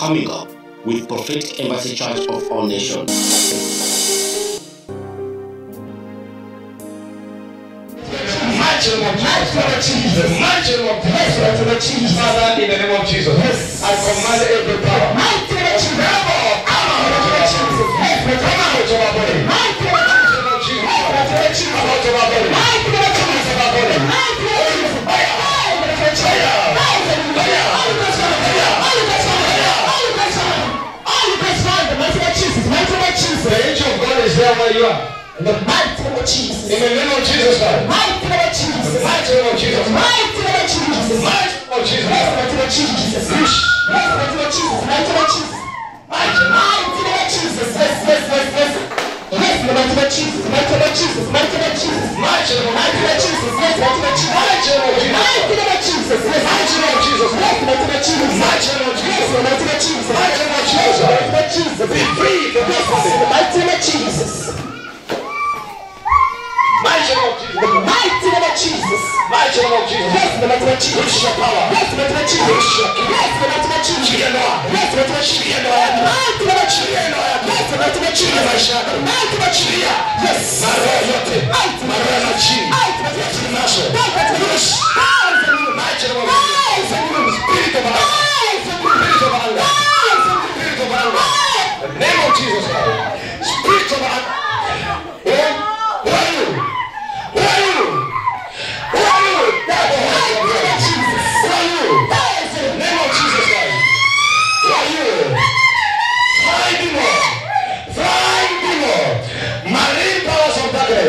Coming up with Prophetic Embassy Church of All Nations. Name of Jesus. The mighty name of Jesus. Father, in the name of Jesus, I command every power. Mighty name of Jesus. In the name of Jesus Christ. Mighty name of Jesus. The mighty name of Jesus. Mighty name of Jesus. mighty name of Jesus. Mighty name of Jesus. Mighty name of Jesus. Mighty name of Jesus. Mighty name. Of Jesus. Yes, yes, yes, yes. Yes, the mighty name of Jesus. Mighty name of Jesus. Mighty name of Jesus. Mighty name of Mighty name of Jesus. Yes, mighty name of Jesus. Mighty name of Jesus. Mighty name of Jesus. Yes, Mighty name of Jesus. Yes, mighty name of Jesus. Mighty name of Jesus. Yes, mighty name of Jesus. Mighty name of Jesus. mighty name of Jesus. Be free Yes, the mighty name of Jesus. Catch the name of Jesus. Yes, in the mighty name of Jesus. Release your power. Yes, in the mighty name of Jesus. Release your kingdom. Yes, in the mighty name of Jesus. Shiri Noah. Yes, in the mighty name of Jesus. Shiri Noah. Shiri Noah. Yes, in the mighty name of Jesus. Maisha yako. Mighty wa Shiri. Yes. Maroho yote. Maroho ya chini. Maroho ya chini nacho. Yes.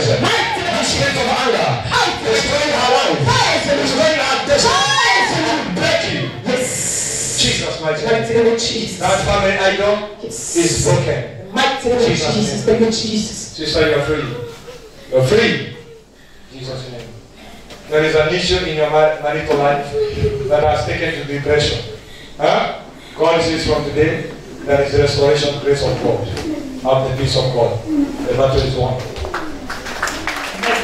Of darkness. The spirit of anger. Destroying her life. Destroying her destiny. Breaking. Jesus mighty name. Mighty name of Jesus. That family idol Yes. is broken. Mighty name of Jesus. Jesus. Thank you, Jesus. Sister, you're free. You're free. Jesus' name. There is an issue in your marital life that has taken to depression. Huh? God says from today, there is restoration, grace of God. Have the peace of God. The battle is won.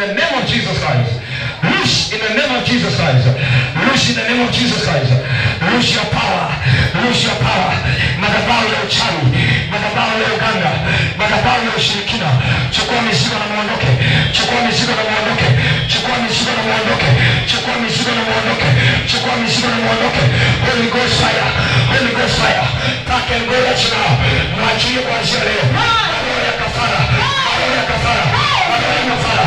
The name of Jesus Christ. Loose in the name of Jesus Christ. Loose in the name of Jesus Christ. Loose your power. Loose your power. Madhabahu ya uchawi, madhabahu ya uganga, madhabahu ya ushirikina. Chukua mizigo na muondoke. Chukua mizigo na muondoke. Chukua mizigo na muondoke. Chukua mizigo na muondoke. Chukua mizigo na muondoke. Holy Ghost fire. Holy Ghost fire. Take and go right now. Mwachilie kuanzia leo. Roho ya kafara. Roho ya kafara. Roho ya kafara.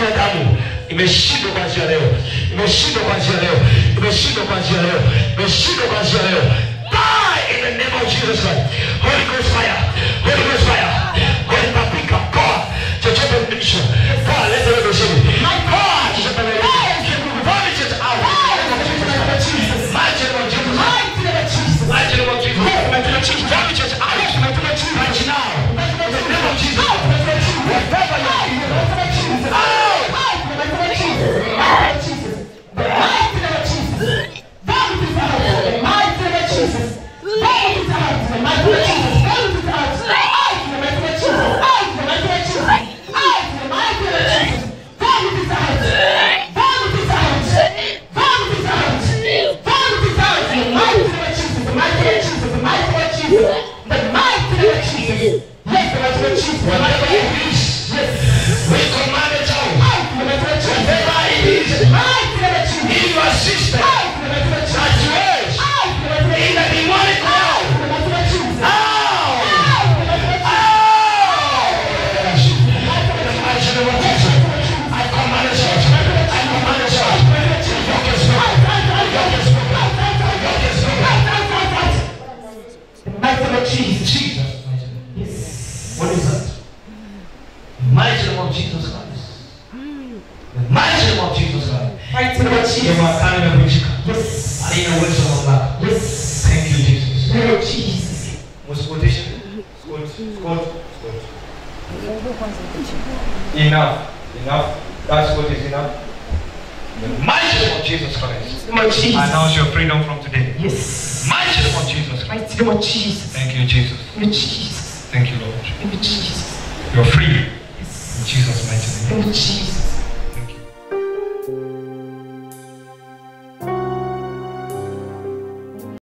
Inayokunywa damu imeshindwa kuanzia leo, imeshindwa kuanzia leo, imeshindwa kuanzia leo, imeshindwa kuanzia leo. Die in the name of Jesus Christ. Holy Ghost fire, Holy Ghost fire. of Jesus Christ. Mighty name of Jesus. Yes. I need the words of Allah. Yes. Thank you, Jesus. Name of Jesus. Most quotation. Quote. Quote. Quote. Enough. Enough. That's what is enough. The mighty of Jesus Christ. Name of Announce your freedom from today. Yes. Mighty of Jesus Christ. Mighty name Jesus. Thank you, Jesus. Name of Jesus. Thank you, Lord. Name of Jesus. You're free. Yes. In Jesus' mighty name. Name of Jesus.